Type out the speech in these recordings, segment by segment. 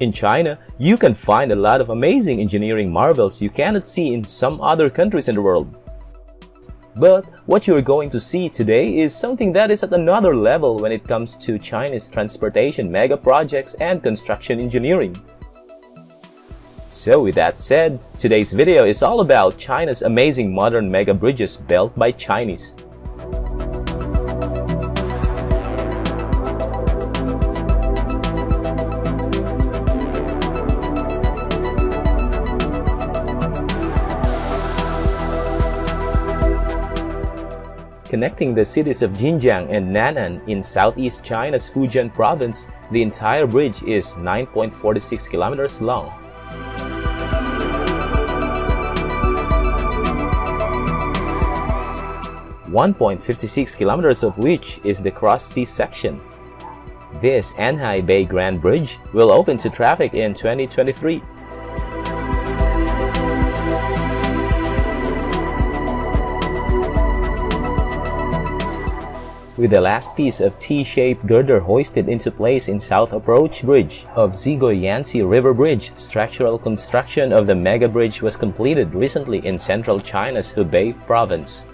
In China, you can find a lot of amazing engineering marvels you cannot see in some other countries in the world. But what you are going to see today is something that is at another level when it comes to China's transportation mega projects and construction engineering. So with that said, today's video is all about China's amazing modern mega bridges built by Chinese. Connecting the cities of Jinjiang and Nan'an in southeast China's Fujian province, the entire bridge is 9.46 kilometers long. 1.56 kilometers of which is the cross-sea section. This Anhai Bay Grand Bridge will open to traffic in 2023. With the last piece of T-shaped girder hoisted into place in South Approach Bridge of Zigoyansi River Bridge, structural construction of the mega bridge was completed recently in central China's Hubei province.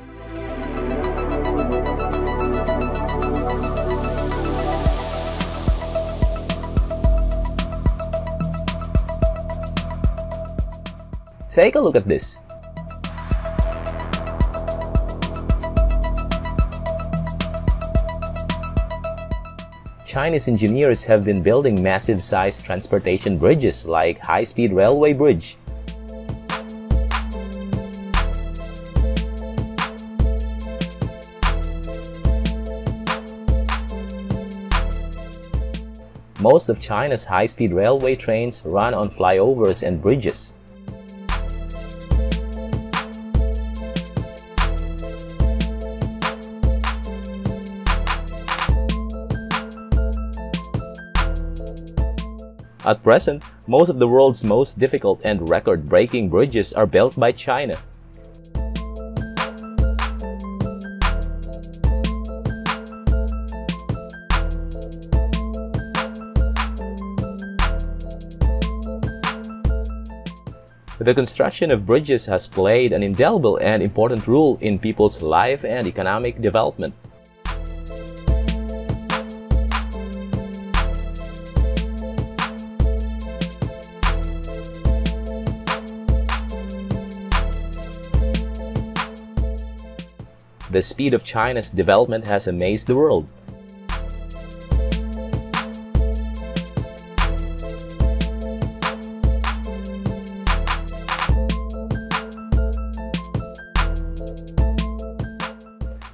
Take a look at this. Chinese engineers have been building massive-sized transportation bridges like high-speed railway bridge. Most of China's high-speed railway trains run on flyovers and bridges. At present, most of the world's most difficult and record-breaking bridges are built by China. The construction of bridges has played an indelible and important role in people's life and economic development. The speed of China's development has amazed the world.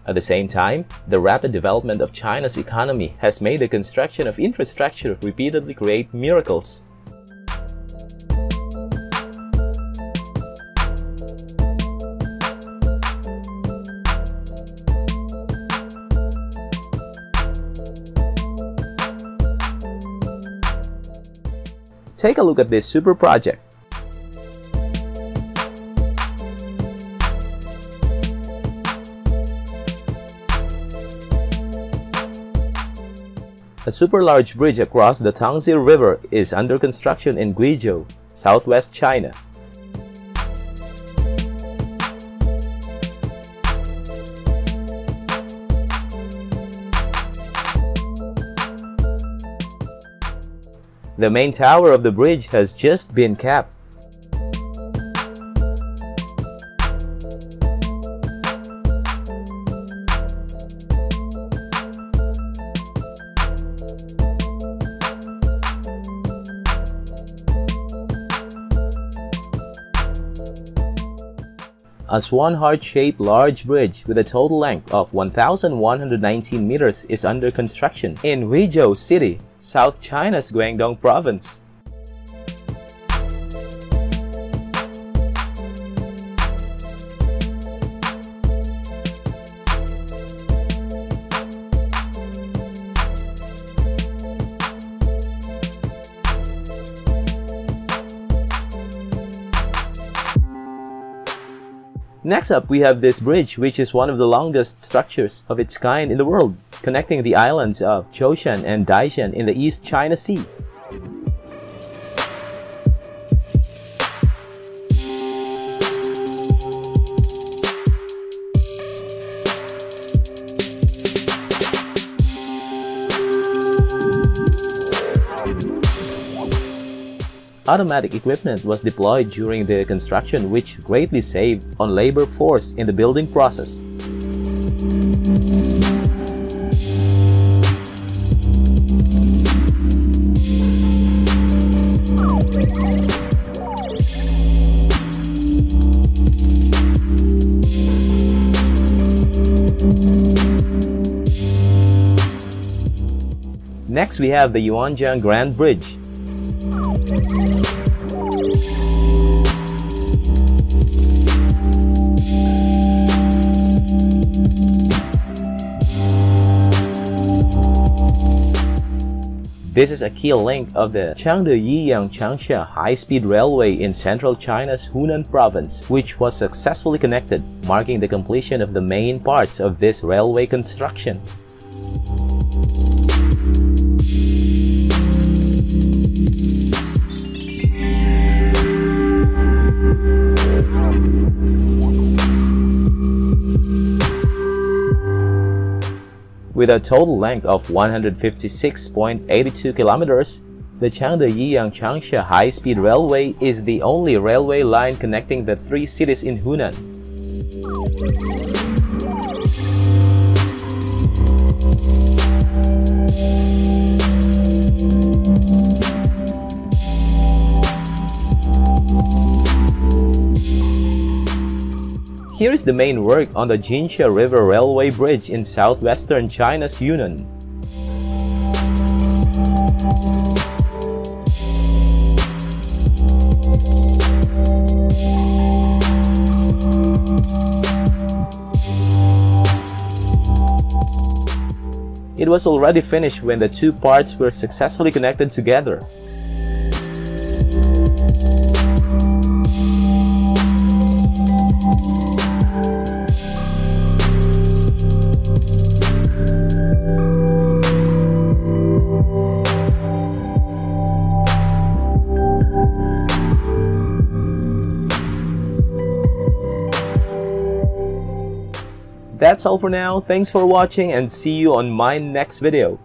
At the same time, the rapid development of China's economy has made the construction of infrastructure repeatedly create miracles. Take a look at this super project. A super large bridge across the Tangzi River is under construction in Guizhou, southwest China. The main tower of the bridge has just been capped. A swan heart-shaped large bridge with a total length of 1,119 meters is under construction in Huizhou City, South China's Guangdong Province. Next up, we have this bridge, which is one of the longest structures of its kind in the world, connecting the islands of Zhoushan and Daishan in the East China Sea. automatic equipment was deployed during the construction which greatly saved on labor force in the building process. Next, we have the Yuanjiang Grand Bridge. This is a key link of the Changde-Yiyang Changsha high-speed railway in central China's Hunan province, which was successfully connected, marking the completion of the main parts of this railway construction. With a total length of 156.82 kilometers, the Changde-Yiyang Changsha High-Speed Railway is the only railway line connecting the three cities in Hunan. Here is the main work on the Jinsha River Railway Bridge in southwestern China's Yunnan. It was already finished when the two parts were successfully connected together. That's all for now, thanks for watching and see you on my next video.